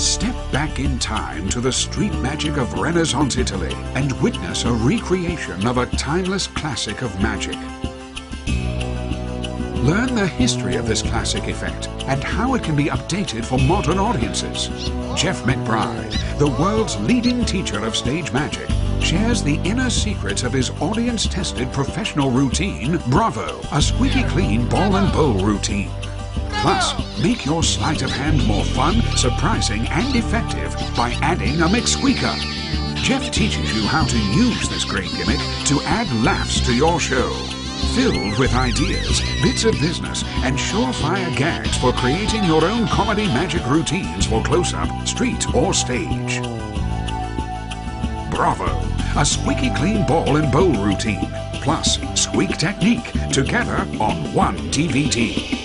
Step back in time to the street magic of Renaissance Italy and witness a recreation of a timeless classic of magic. Learn the history of this classic effect and how it can be updated for modern audiences. Jeff McBride, the world's leading teacher of stage magic, shares the inner secrets of his audience-tested professional routine, Bravo, a squeaky clean ball and bowl routine. Plus, make your sleight of hand more fun, surprising, and effective by adding a McSqueaker. Jeff teaches you how to use this great gimmick to add laughs to your show. Filled with ideas, bits of business, and surefire gags for creating your own comedy magic routines for close-up, street, or stage. Bravo! A squeaky clean ball and bowl routine, plus squeak technique, together on one DVD.